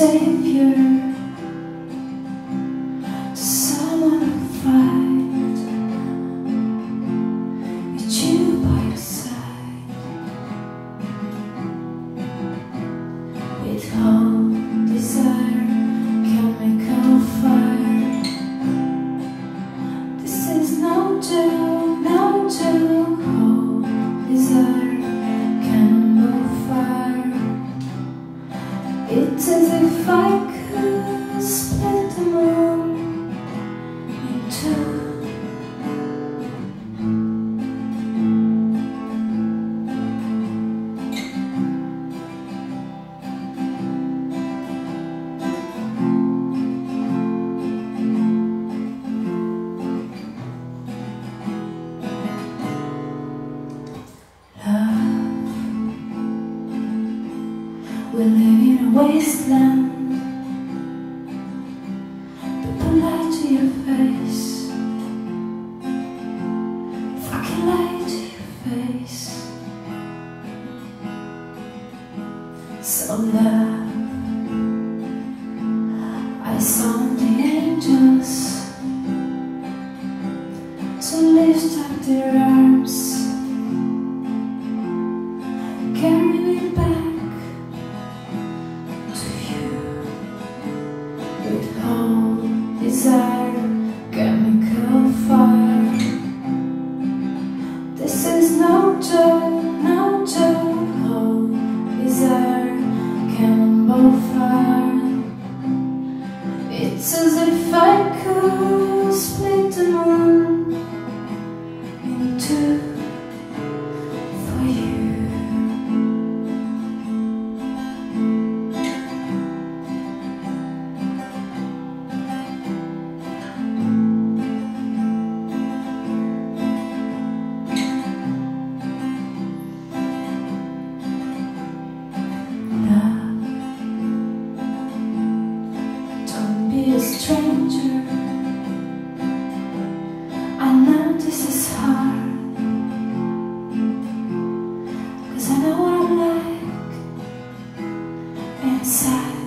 savior. Someone to fight. It's you by your side. With all desire, Can make a fire. This is no joke, It's as if I could split the moon in two. Love. We live wasteland. People lie to your face. Fucking light to your face. So love. I saw the angels to lift up their arms. I cause I